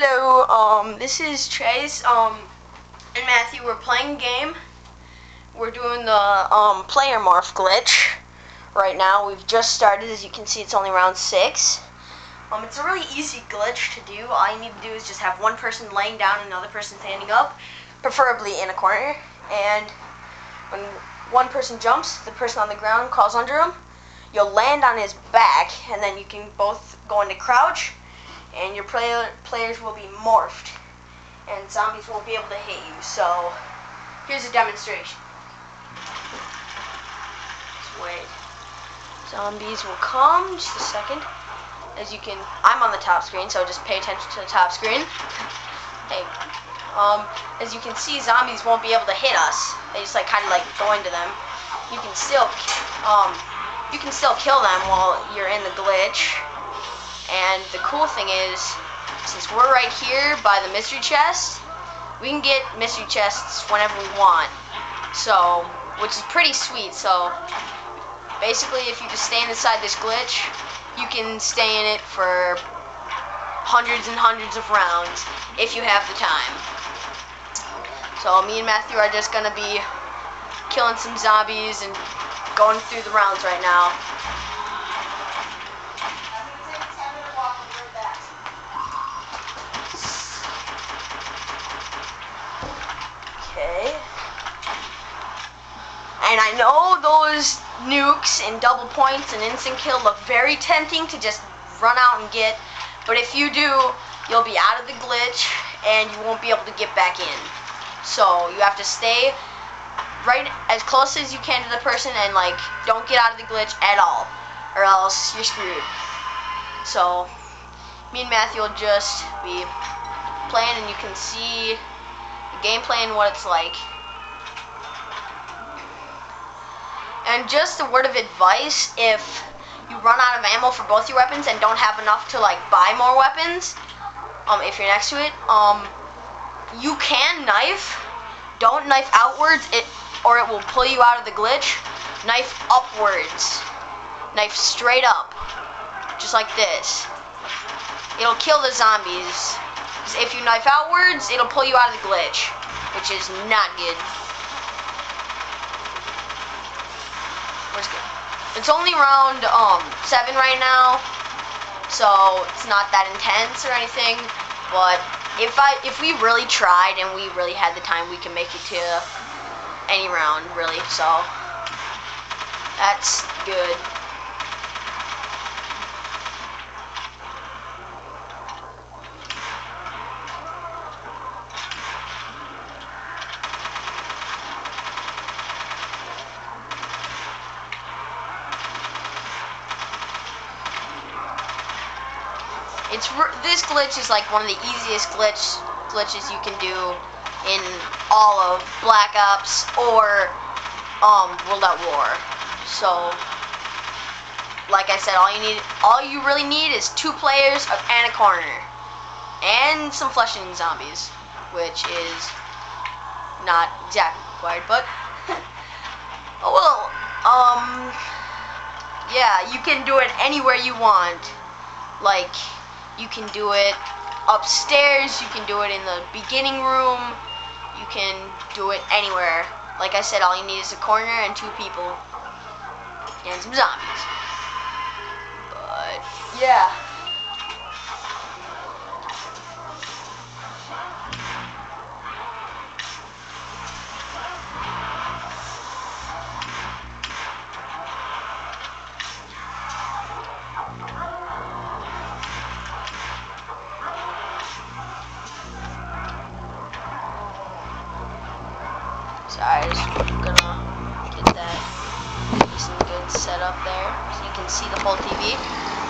Hello, um, this is Chase, um, and Matthew. We're playing game. We're doing the, um, player morph glitch right now. We've just started. As you can see, it's only round six. Um, it's a really easy glitch to do. All you need to do is just have one person laying down and another person standing up, preferably in a corner. And when one person jumps, the person on the ground crawls under him. You'll land on his back, and then you can both go into crouch and your player, players will be morphed, and zombies won't be able to hit you. So, here's a demonstration. Just wait. Zombies will come, just a second. As you can, I'm on the top screen, so just pay attention to the top screen. Hey, um, as you can see, zombies won't be able to hit us. They just like kind of like go into them. You can still, um, you can still kill them while you're in the glitch. And the cool thing is, since we're right here by the mystery chest, we can get mystery chests whenever we want. So, which is pretty sweet. So, basically, if you just stand inside this glitch, you can stay in it for hundreds and hundreds of rounds if you have the time. So, me and Matthew are just gonna be killing some zombies and going through the rounds right now. And I know those nukes and double points and instant kill look very tempting to just run out and get, but if you do, you'll be out of the glitch and you won't be able to get back in. So you have to stay right as close as you can to the person and like don't get out of the glitch at all or else you're screwed. So me and Matthew will just be playing and you can see the gameplay and what it's like. And just a word of advice, if you run out of ammo for both your weapons and don't have enough to like buy more weapons, um, if you're next to it, um, you can knife. Don't knife outwards, it or it will pull you out of the glitch. Knife upwards. Knife straight up, just like this. It'll kill the zombies. If you knife outwards, it'll pull you out of the glitch, which is not good. It's only around um seven right now, so it's not that intense or anything. But if I if we really tried and we really had the time, we can make it to any round really. So that's good. It's this glitch is like one of the easiest glitch glitches you can do in all of Black Ops or um, World at War. So, like I said, all you need, all you really need is two players and a corner, and some flesh eating zombies, which is not exactly required, but oh well. Um, yeah, you can do it anywhere you want. Like you can do it upstairs, you can do it in the beginning room, you can do it anywhere. Like I said, all you need is a corner and two people. And some zombies. But, yeah. Sorry, just gonna get that decent good set up there so you can see the whole TV.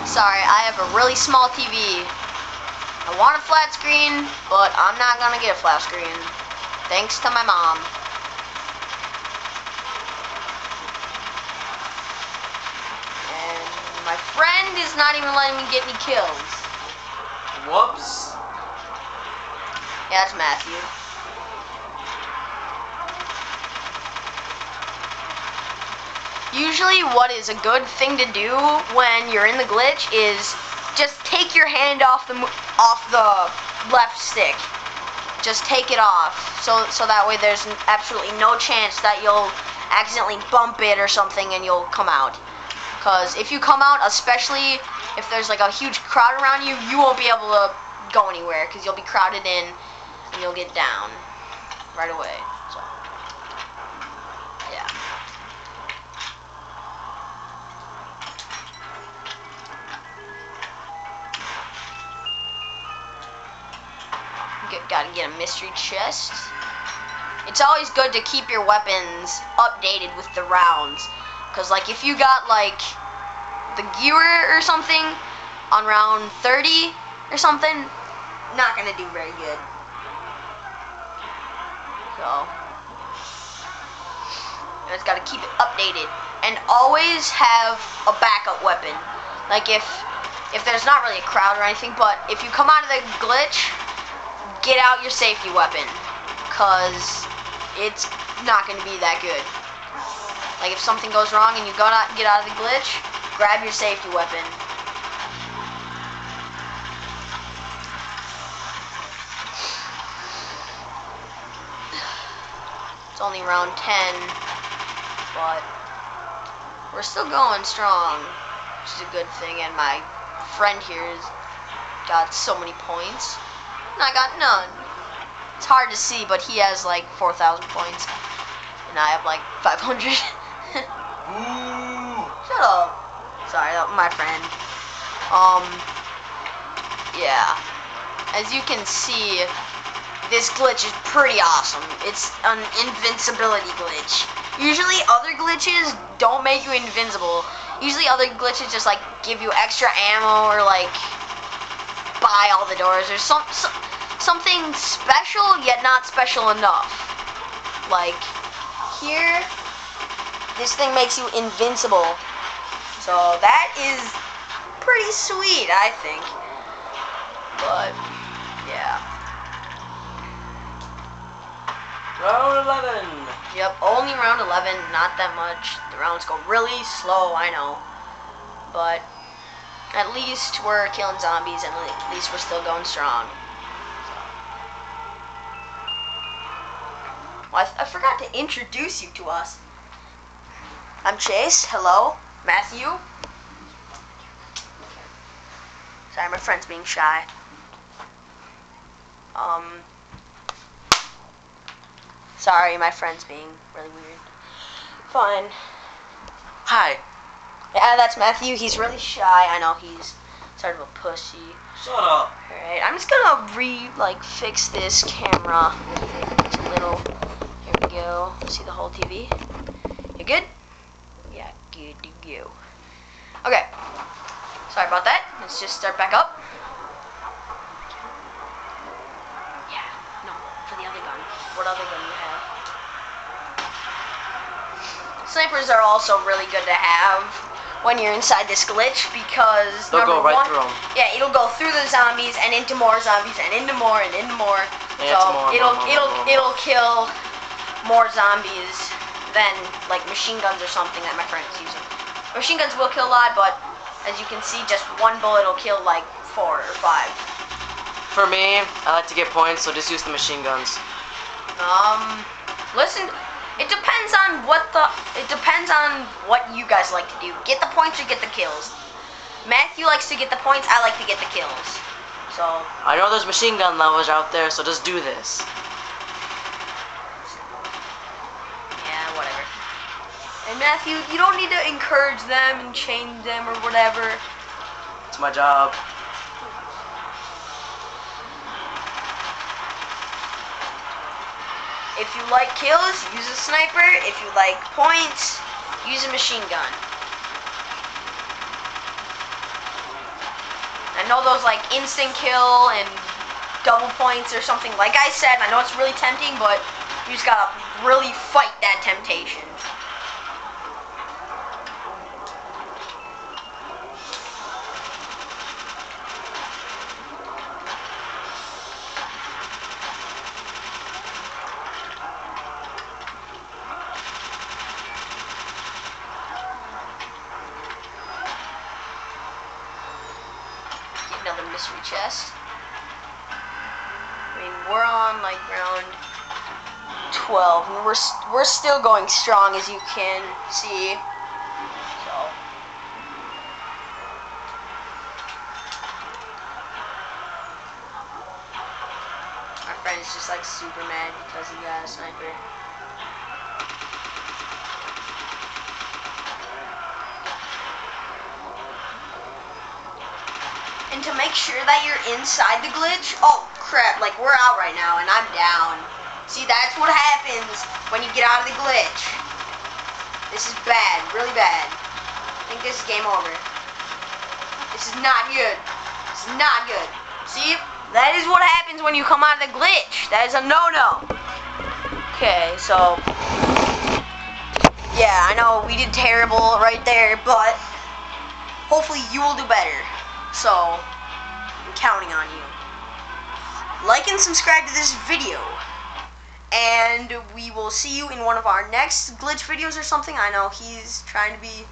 Sorry, I have a really small TV. I want a flat screen, but I'm not gonna get a flat screen. Thanks to my mom. And my friend is not even letting me get any kills. Whoops. Yeah, that's Matthew. Usually what is a good thing to do when you're in the glitch is just take your hand off the off the left stick. Just take it off, so so that way there's absolutely no chance that you'll accidentally bump it or something and you'll come out. Cause if you come out, especially if there's like a huge crowd around you, you won't be able to go anywhere because you'll be crowded in and you'll get down right away. So gotta get a mystery chest. It's always good to keep your weapons updated with the rounds. Because, like, if you got, like, the Gewehr or something on round 30 or something, not gonna do very good. So, you just gotta keep it updated. And always have a backup weapon. Like, if, if there's not really a crowd or anything, but if you come out of the glitch, get out your safety weapon. Because it's not going to be that good. Like if something goes wrong and you go out, get out of the glitch, grab your safety weapon. It's only round 10, but we're still going strong, which is a good thing. And my friend here has got so many points, and I got none. It's hard to see, but he has like 4,000 points, and I have like 500. Ooh. Shut up. Sorry, that my friend. Um, yeah. As you can see, this glitch is pretty awesome. It's an invincibility glitch. Usually other glitches don't make you invincible. Usually other glitches just like give you extra ammo or like buy all the doors or some, some something special yet not special enough. Like here this thing makes you invincible. So that is pretty sweet, I think. But yeah. Round 11. Yep, only round 11, not that much. The rounds go really slow, I know. But at least we're killing zombies and at least we're still going strong. I, I forgot to introduce you to us. I'm Chase. Hello. Matthew. Sorry, my friend's being shy. Um. Sorry, my friend's being really weird. Fine. Hi. Yeah, that's Matthew. He's really shy. I know he's sort of a pussy. Shut up. Alright, I'm just gonna re like fix this camera. It's a little. Go. See the whole TV. You good? Yeah, good to go. Okay. Sorry about that. Let's just start back up. Yeah. No, for the other gun. What other gun you have? Snipers are also really good to have when you're inside this glitch because They'll go number right one, yeah, it'll go through the zombies and into more zombies and into more and into more. Yeah, so more, it'll more, more, it'll it'll kill more zombies than like machine guns or something that my friend is using. Machine guns will kill a lot, but as you can see, just one bullet will kill like four or five. For me, I like to get points, so just use the machine guns. Um, listen, it depends on what the it depends on what you guys like to do. Get the points or get the kills. Matthew likes to get the points. I like to get the kills. So I know there's machine gun levels out there, so just do this. yeah, whatever. And Matthew, you don't need to encourage them and chain them or whatever. It's my job. If you like kills, use a sniper. If you like points, use a machine gun. I know those like instant kill and double points or something. Like I said, I know it's really tempting, but you just gotta really fight that temptation. Get another mystery chest. I mean, we're on like round 12, and we're we're still going strong, as you can see. So. My friend's just like super mad because he got a sniper. And to make sure that you're inside the glitch, oh crap, like we're out right now and I'm down. See, that's what happens when you get out of the glitch. This is bad, really bad. I think this is game over. This is not good. This is not good. See, that is what happens when you come out of the glitch. That is a no-no. Okay, so yeah, I know we did terrible right there, but hopefully you will do better. So, I'm counting on you. Like and subscribe to this video. And we will see you in one of our next glitch videos or something. I know he's trying to be.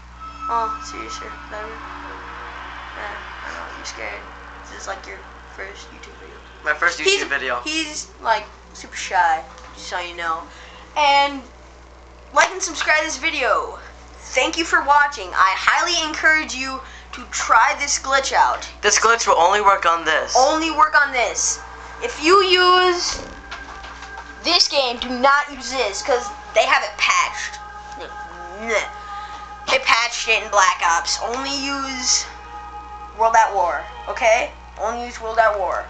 Oh, serious or whatever. Yeah, I know you're scared. This is like your first YouTube video. My first YouTube he's, video. He's like super shy, just so you know. And like and subscribe to this video. Thank you for watching. I highly encourage you to try this glitch out. This glitch will only work on this. Only work on this. If you use this game, do not use this because they have it patched. They patched it in Black Ops. Only use World at War, okay? Only use World at War.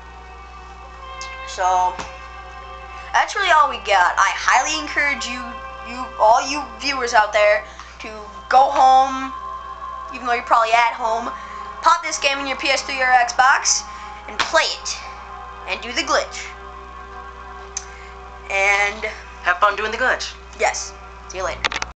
So that's really all we got. I highly encourage you, you, all you viewers out there, to go home, even though you're probably at home, pop this game in your PS3 or Xbox, and play it, and do the glitch. And Have fun doing the glitch. yes, see you later.